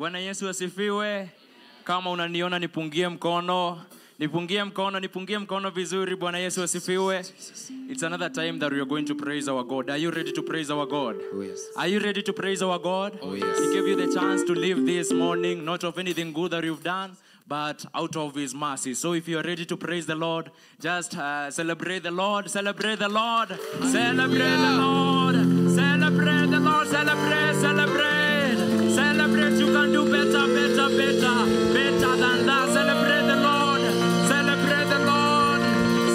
bwana yesu asifiwe. Kama unaniona nipungie mkono nipungie mkono nipungie mkono vizuri bwana yesu asifiwe. It's another time that we are going to praise our god. Are you ready to praise our god? Oh, yes. are you ready to praise our god? Oh, yes. he gave you the chance to live this morning not of anything good that you've done but out of his mercy. So if you are ready to praise the lord just uh, celebrate the lord celebrate the lord celebrate the lord celebrate the lord celebrate celebrate do better better better better than that. Celebrate the lord celebrate the lord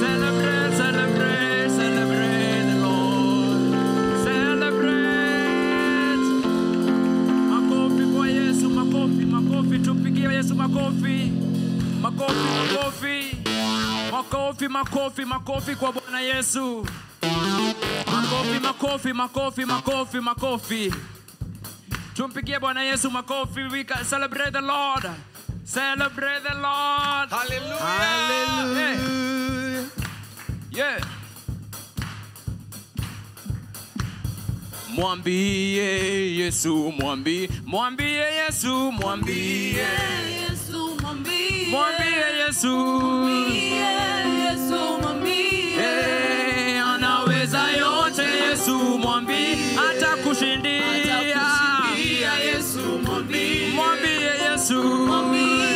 celebrate celebrate celebrate the lord. Celebrate. Makofi kwa yesu makofi makofi tumpigie yesu makofi. Makofi makofi makofi makofi makofi kwa bwana yesu. Makofi makofi makofi makofi makofi tumpigie bwana yesu makofi we can celebrate the lord. Celebrate the lord. Hallelujah. Hallelujah. yeah. Yeah. mwambie yesu mwambie mwambie yesu mwambie. Yesu mwambie, mwambie yesu. Mwambie Yesu mwambie, Eh, anaweza yote yesu mwambie. Hata yesu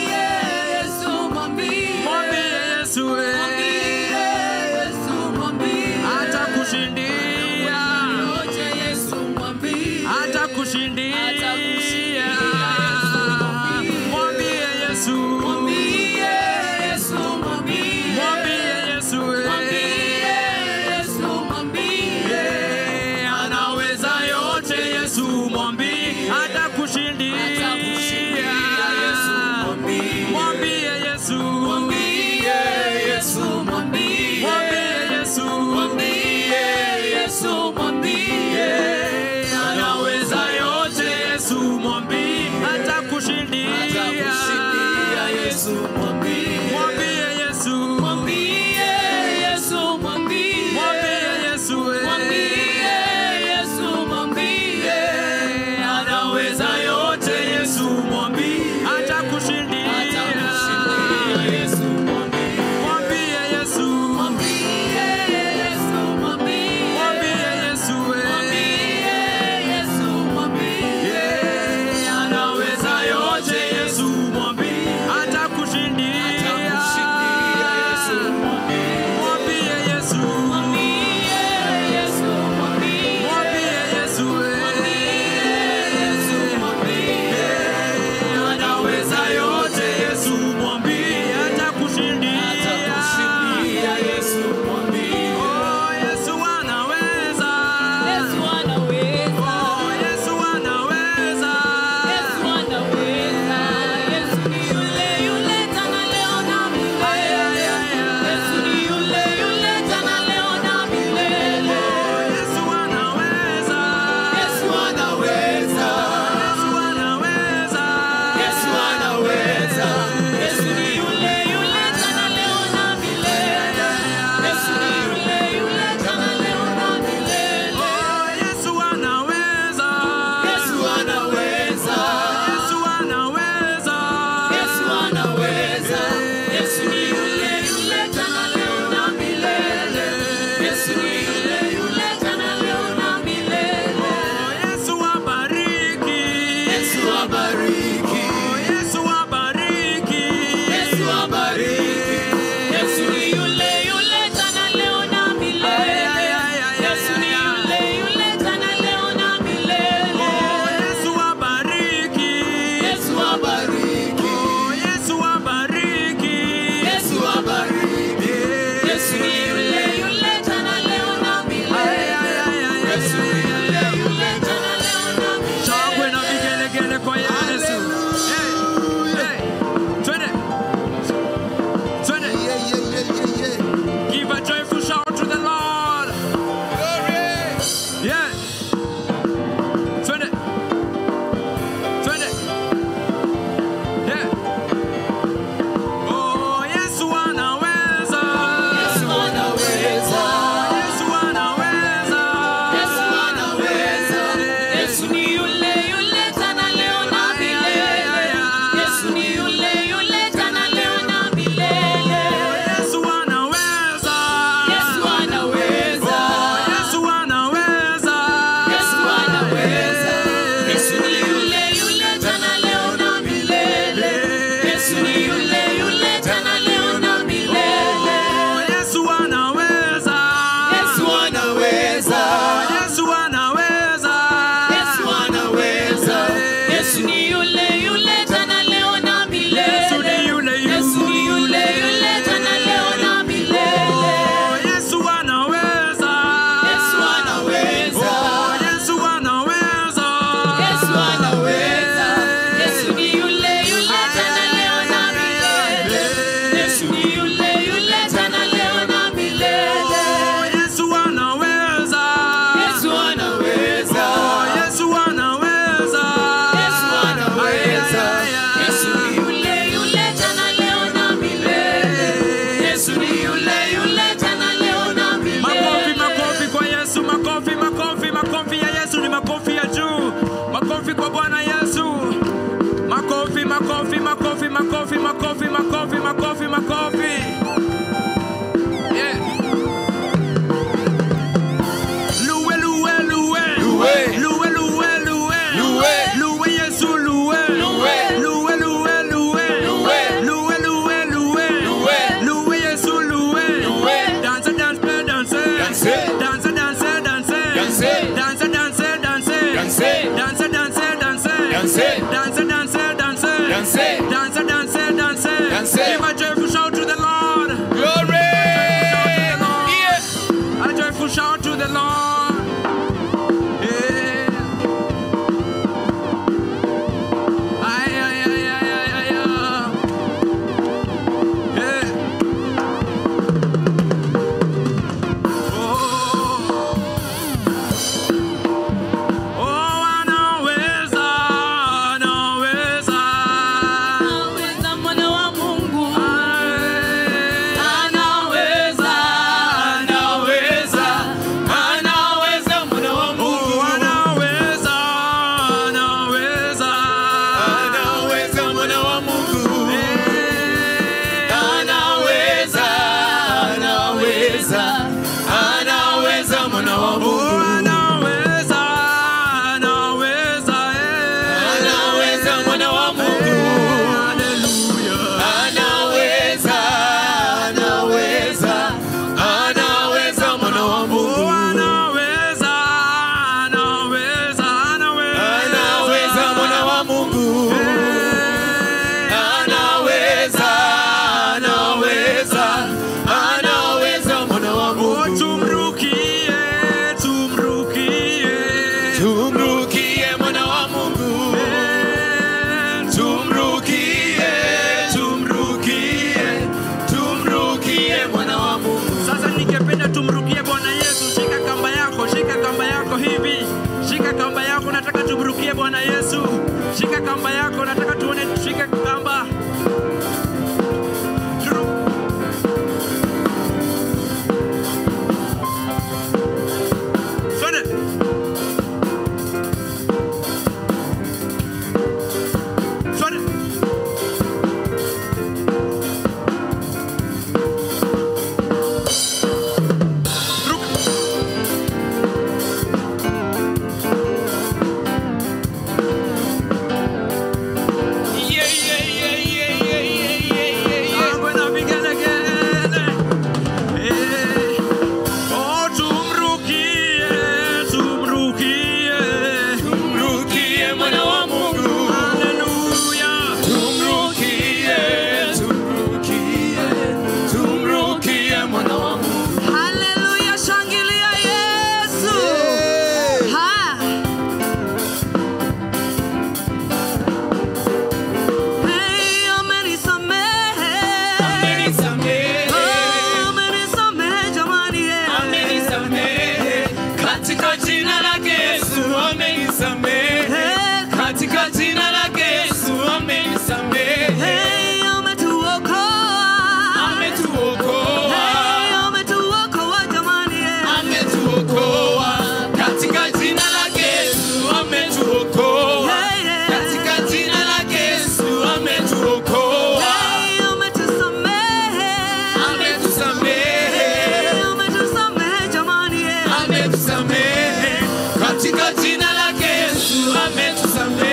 someday.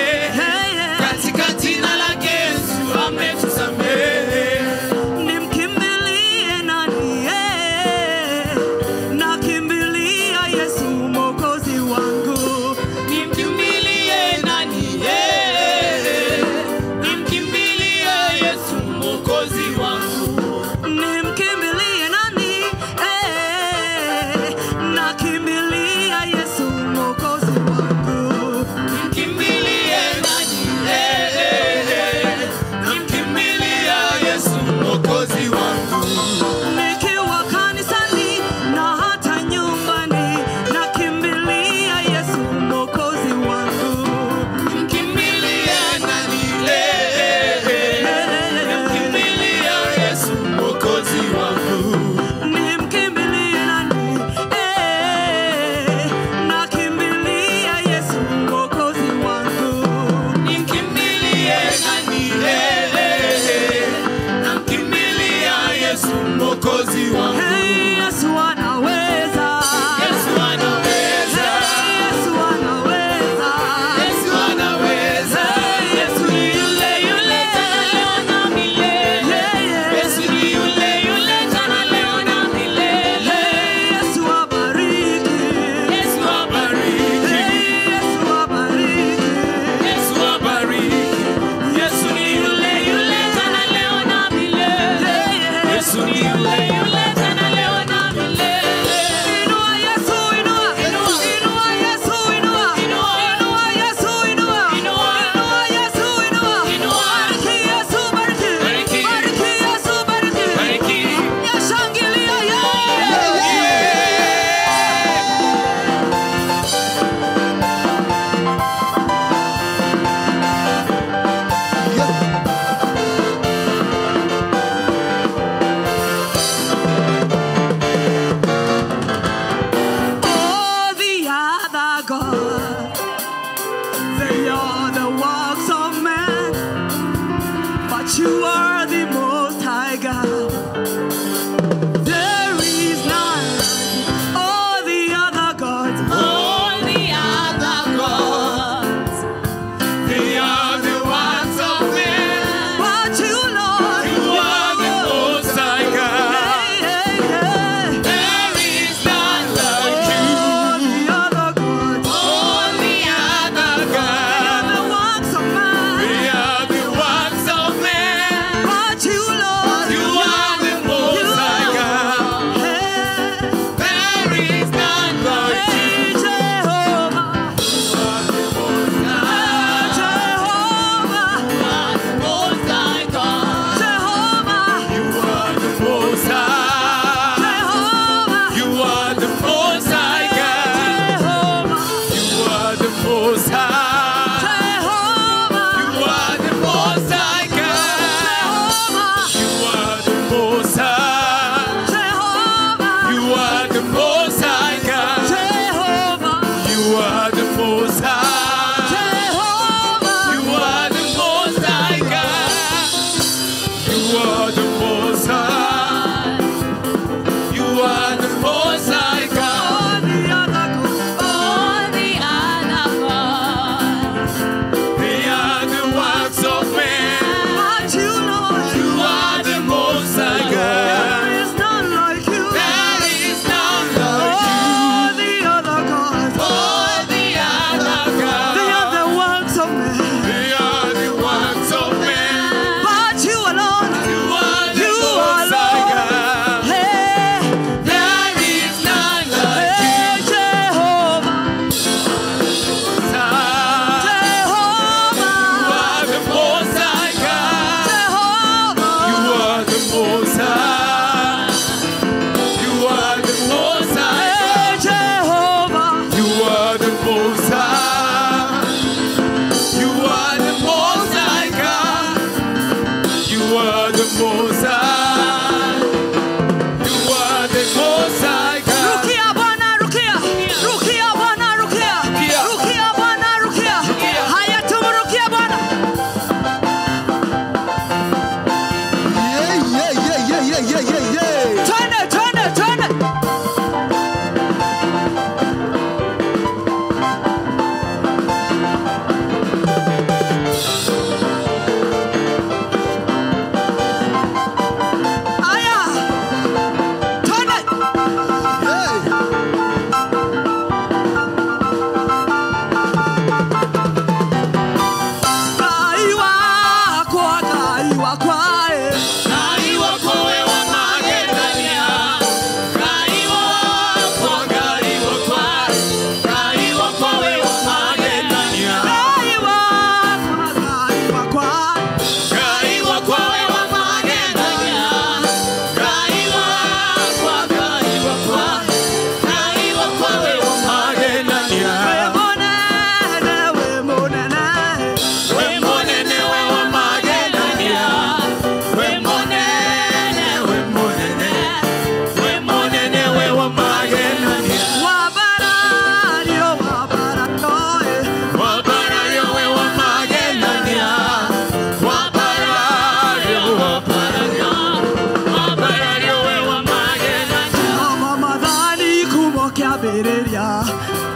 pereria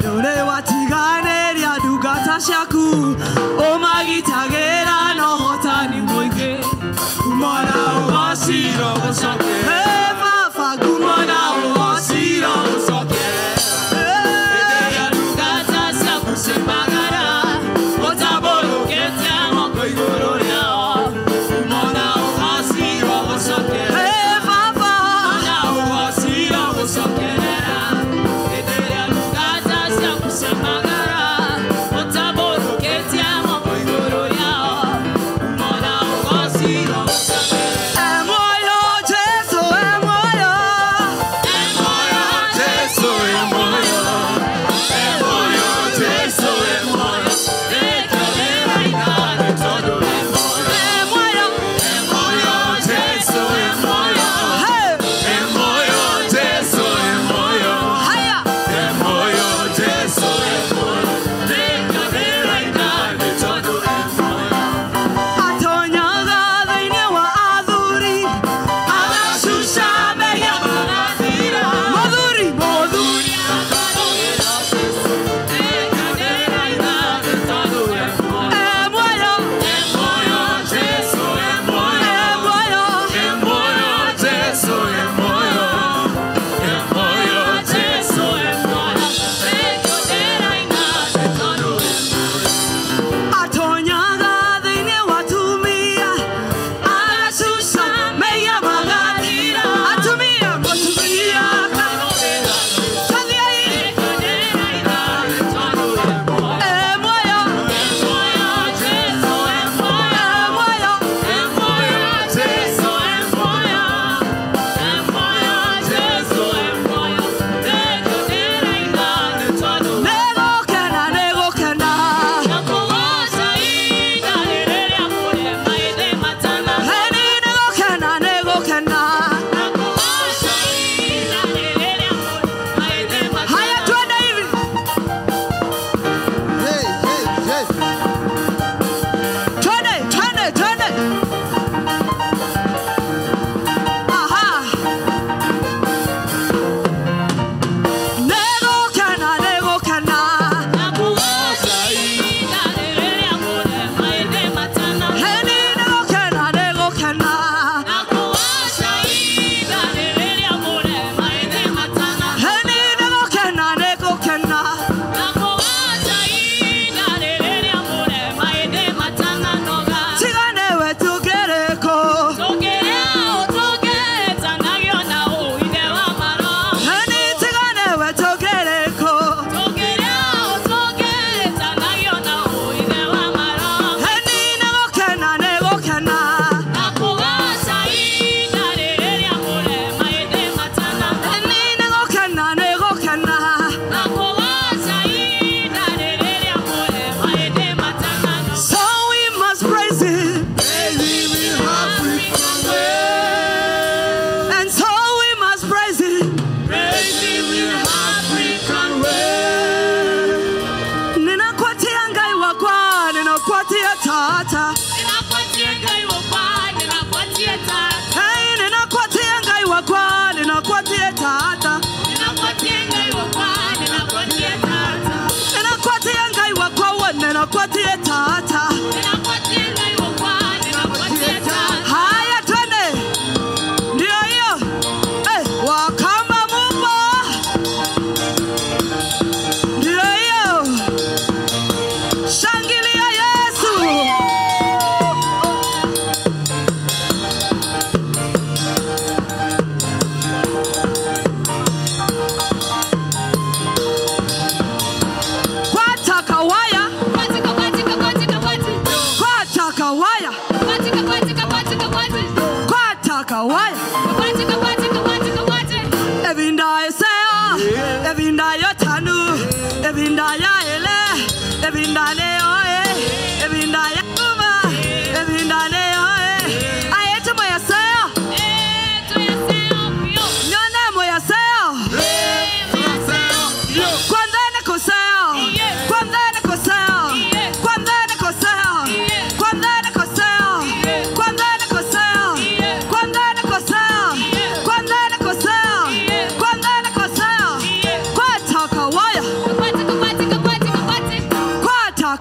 Nore wati ganeria dugata shaku Omagita gerari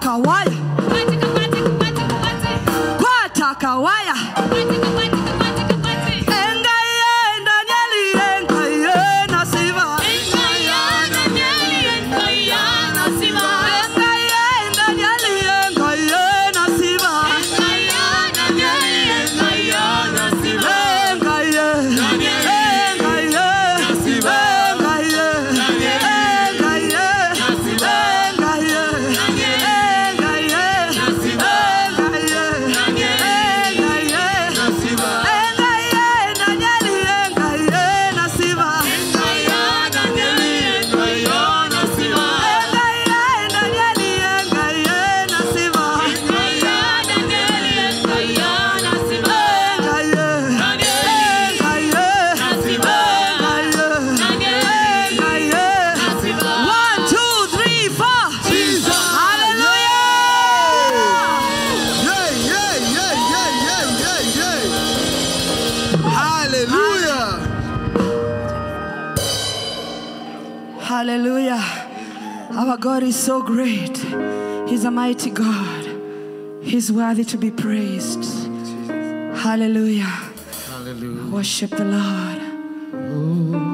Patakawaya. Patakawaya. Hallelujah. Our God is so great. He's a mighty God. He's worthy to be praised. Hallelujah. Hallelujah. Worship the Lord.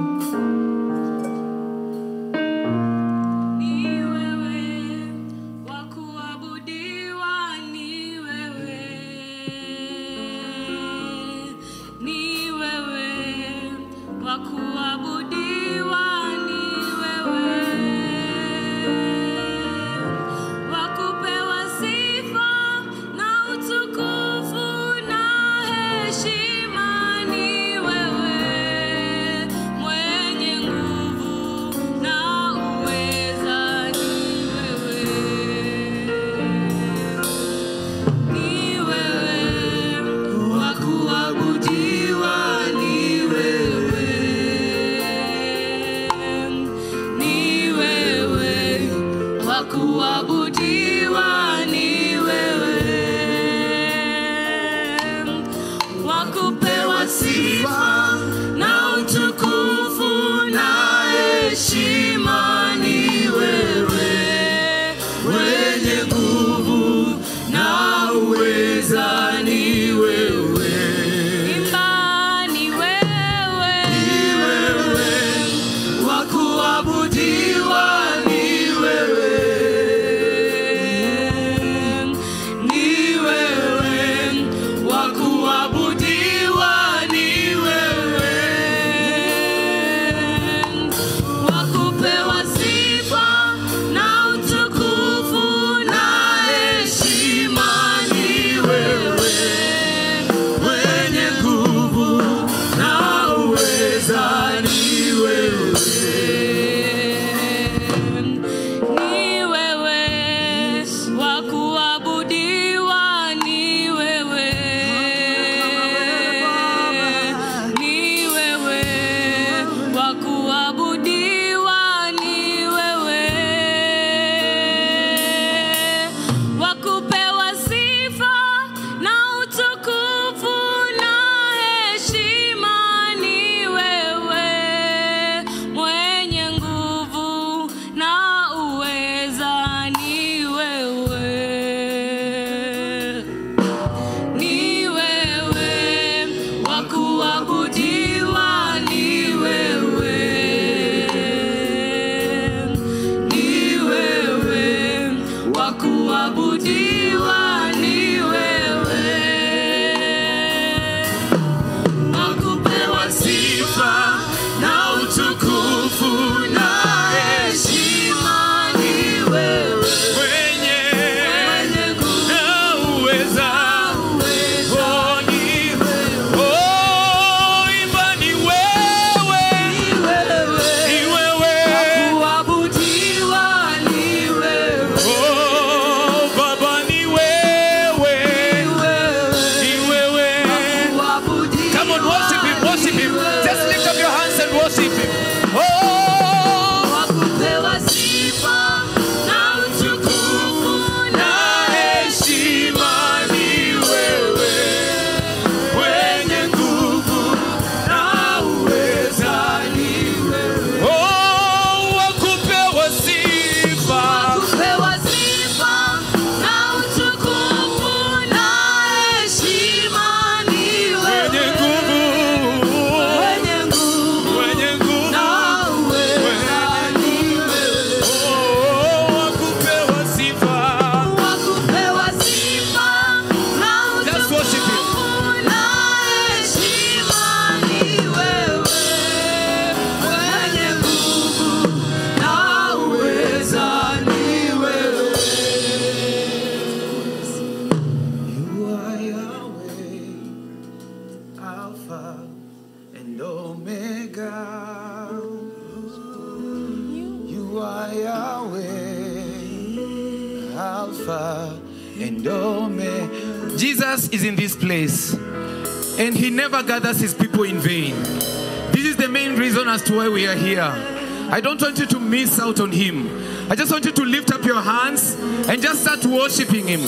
I don't want you to miss out on him. I just want you to lift up your hands and just start worshiping him.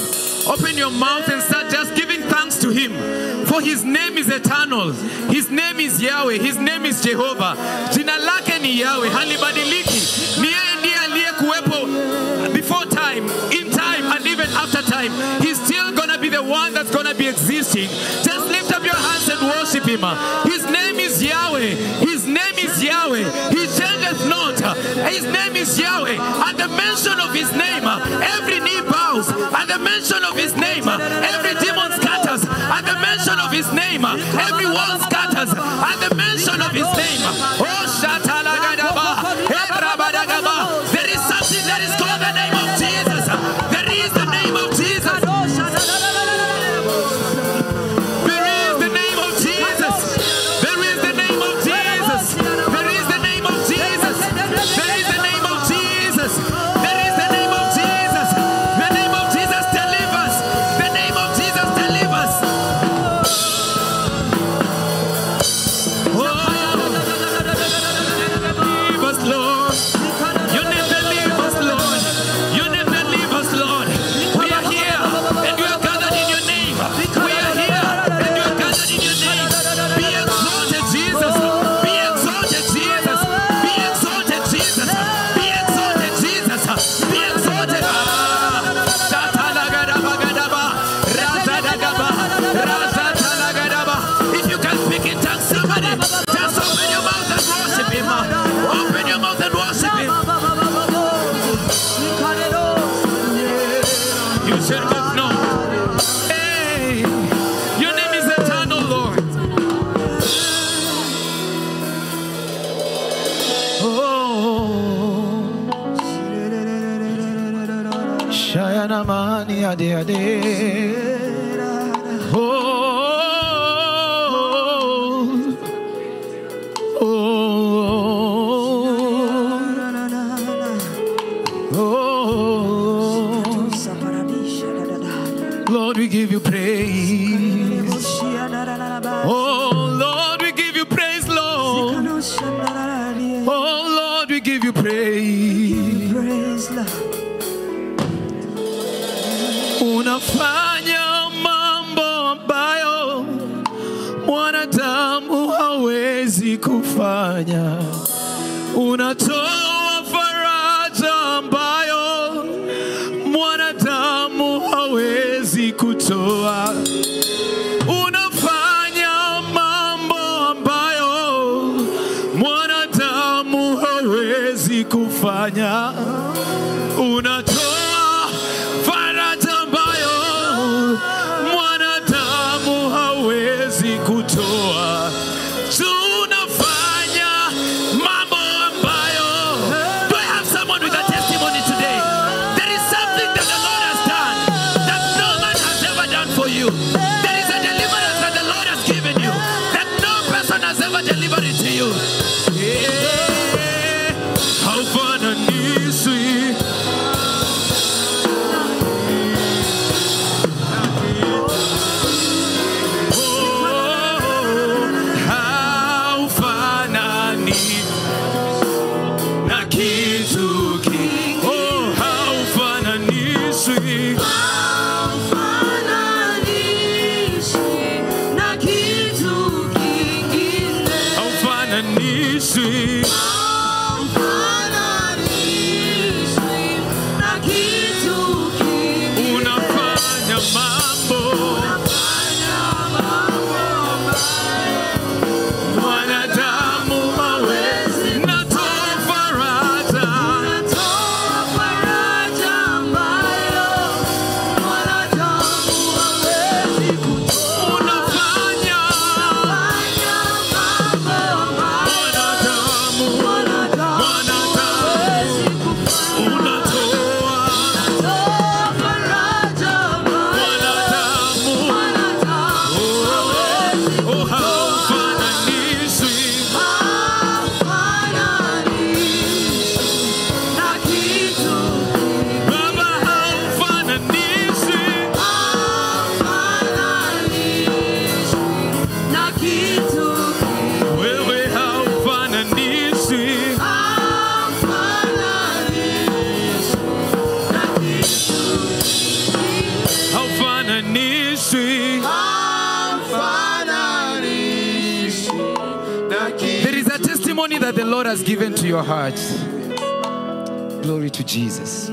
Open your mouth and start just giving thanks to him. For his name is eternal. His name is Yahweh. His name is Jehovah. Jina lake ni Yahweh. Halibadiliki. Ni yeye ndiye aliyekuwepo before time, in time, and even after time. He's still gonna be the one that's gonna be existing. Just lift up your hands and worship him. His name is Yahweh. His name is Yahweh. His name is Yahweh. At the mention of his name, every knee bows. At the mention of his name, every demon scatters. At the mention of his name, every wall scatters. At the mention of his name. Oh, Shatalagadaba. There is something that is called the name of Jesus. Give you heart. Glory to Jesus.